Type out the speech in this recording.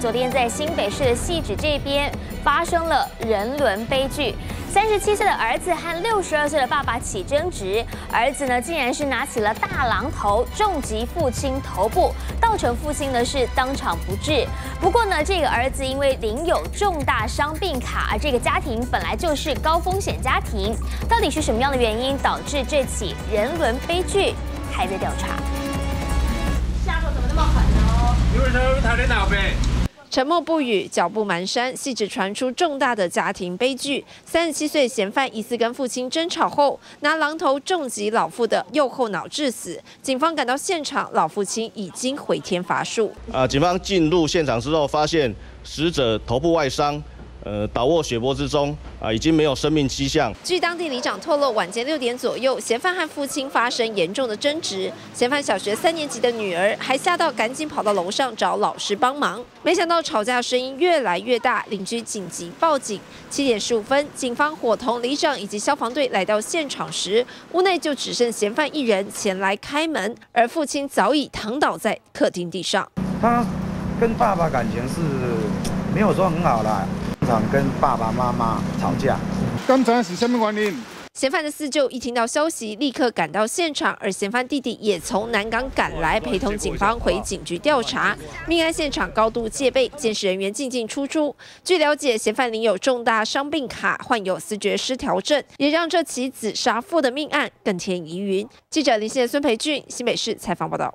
昨天在新北市的汐止这边发生了人伦悲剧，三十七岁的儿子和六十二岁的爸爸起争执，儿子呢竟然是拿起了大榔头重击父亲头部，造成父亲呢是当场不治。不过呢，这个儿子因为领有重大伤病卡，而这个家庭本来就是高风险家庭，到底是什么样的原因导致这起人伦悲剧，还在调查。下手怎么那么狠呢？因为他会他的脑呗。沉默不语，脚步蹒跚，细致传出重大的家庭悲剧。三十七岁嫌犯疑似跟父亲争吵后，拿榔头重击老父的右后脑致死。警方赶到现场，老父亲已经回天乏术。啊，警方进入现场之后，发现死者头部外伤。呃，倒卧血泊之中啊，已经没有生命迹象。据当地里长透露，晚间六点左右，嫌犯和父亲发生严重的争执。嫌犯小学三年级的女儿还吓到，赶紧跑到楼上找老师帮忙。没想到吵架声音越来越大，邻居紧急报警。七点十五分，警方伙同里长以及消防队来到现场时，屋内就只剩嫌犯一人前来开门，而父亲早已躺倒在客厅地上。他跟爸爸感情是没有说很好啦。常跟爸爸妈妈吵架，刚才是什么原因？嫌犯的四舅一听到消息，立刻赶到现场，而嫌犯弟弟也从南港赶来，陪同警方回警局调查。命案现场高度戒备，监视人员进进出出。据了解，嫌犯领有重大伤病卡，患有思觉失调症，也让这起子杀父的命案更添疑云。记者林线孙培俊，新北市采访报道。